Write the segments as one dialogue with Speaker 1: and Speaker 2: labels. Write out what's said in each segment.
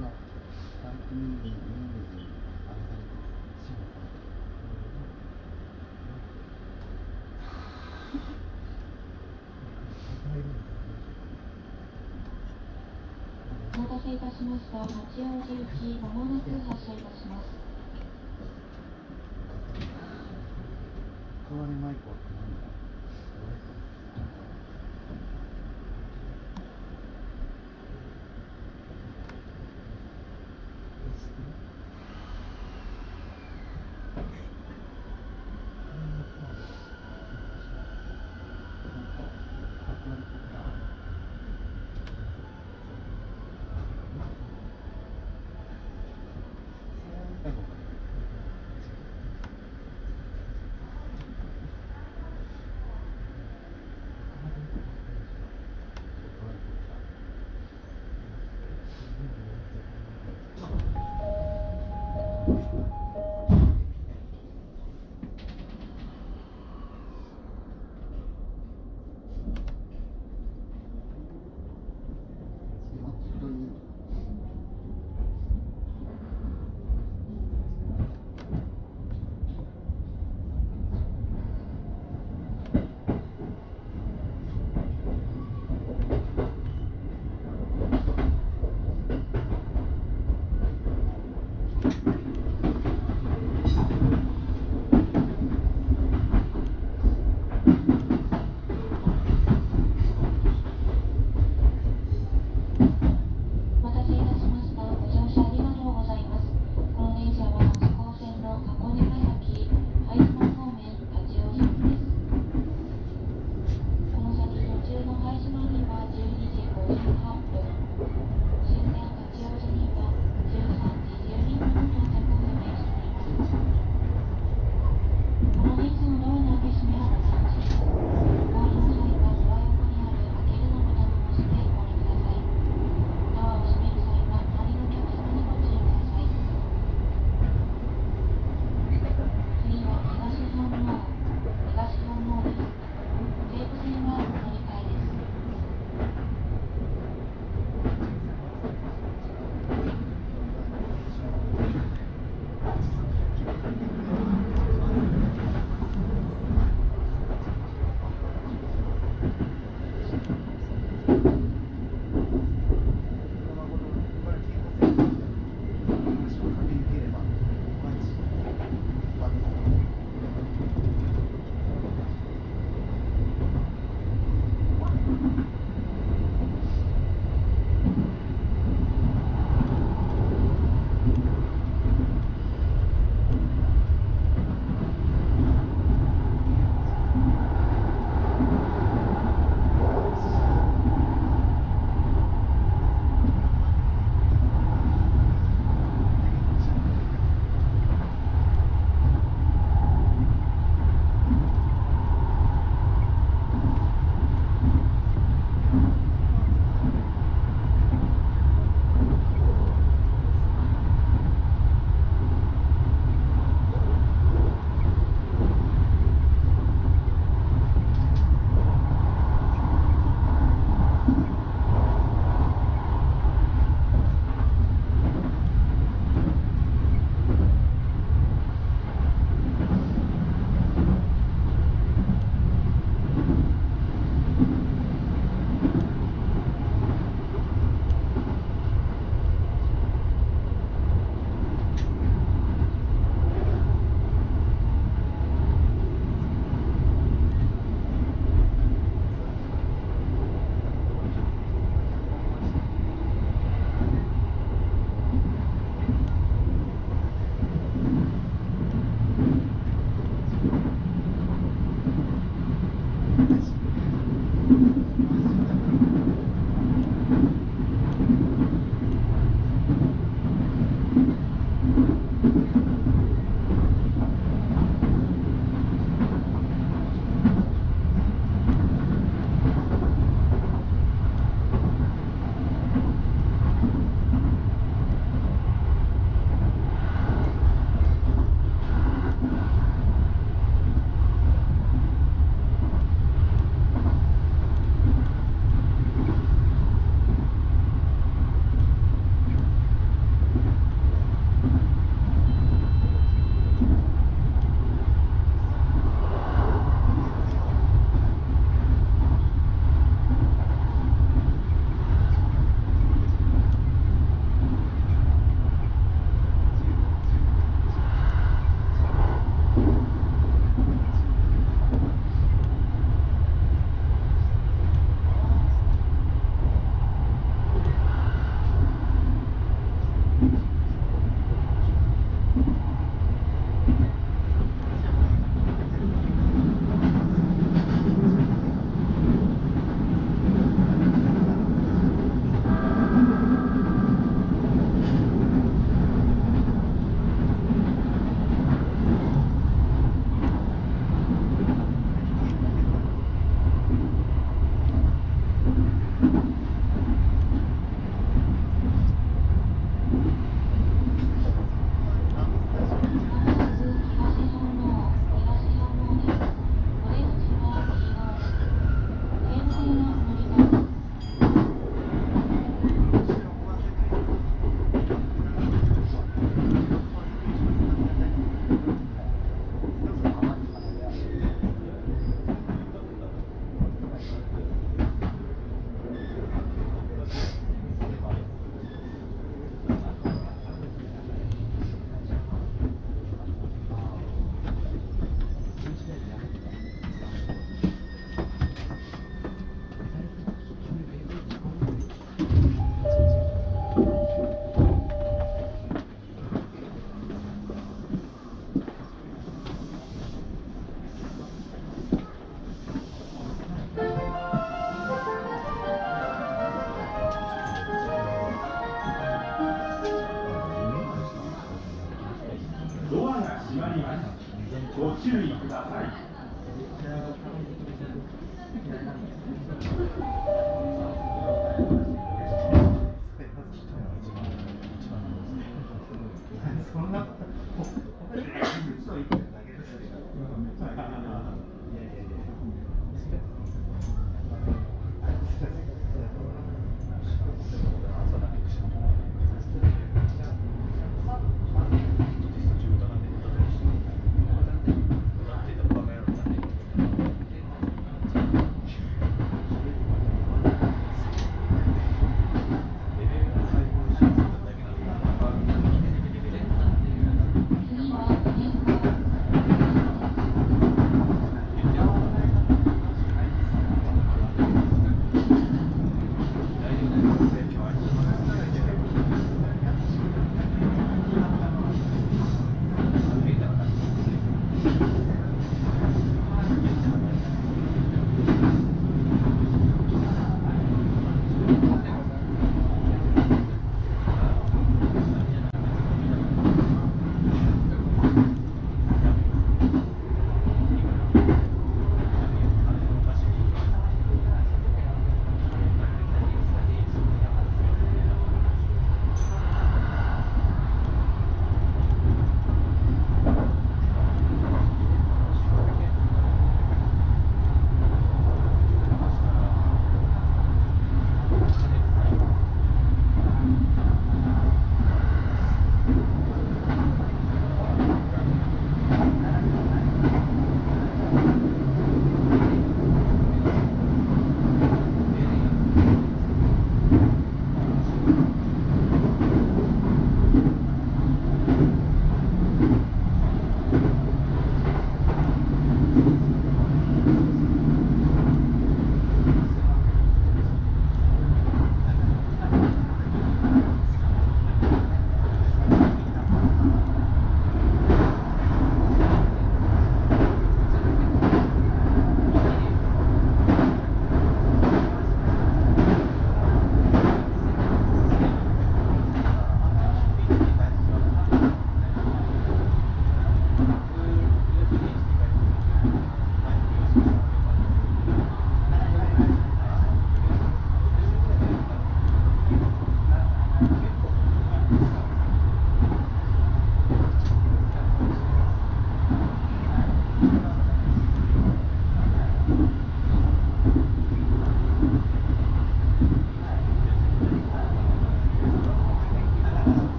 Speaker 1: がバイク人間イメージ荒されてしまった
Speaker 2: お待たせいたしました。八王子行き、まもなく発車いたします。
Speaker 1: 代わりマイ
Speaker 2: ク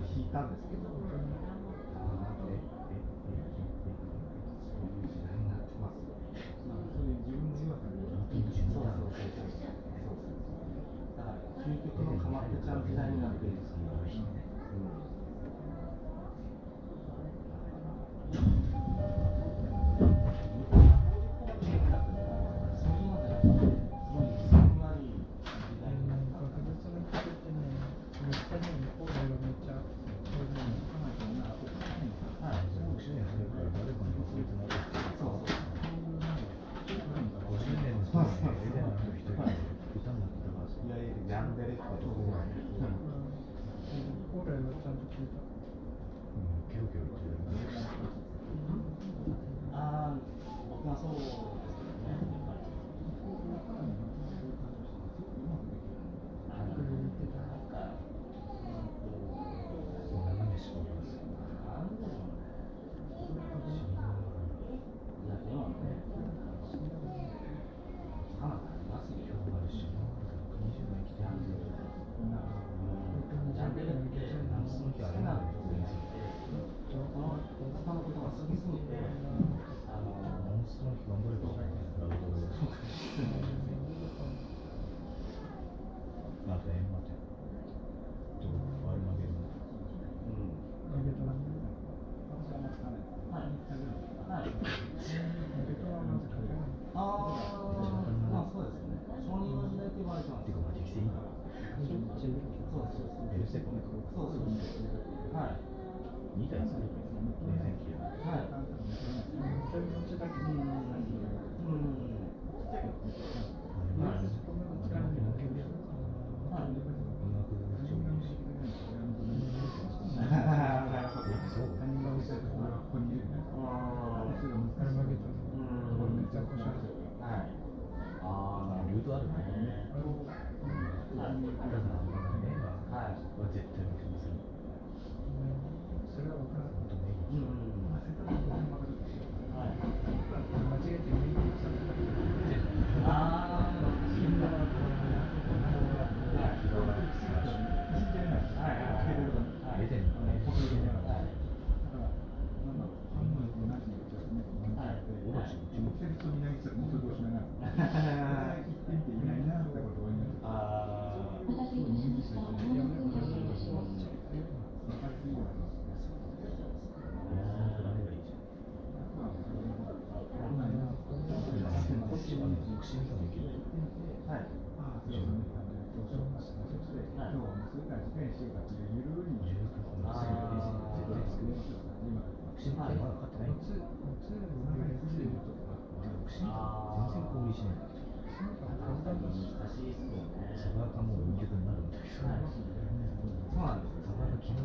Speaker 2: と
Speaker 1: 引いたんですけど、あ、え、え、そういう時代になってます。
Speaker 3: そういう自分の弱さに
Speaker 1: そうそう。そうそうそう。だから、究極のかまってちゃん時代になってるんです
Speaker 4: い
Speaker 1: い?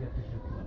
Speaker 5: yapacaklar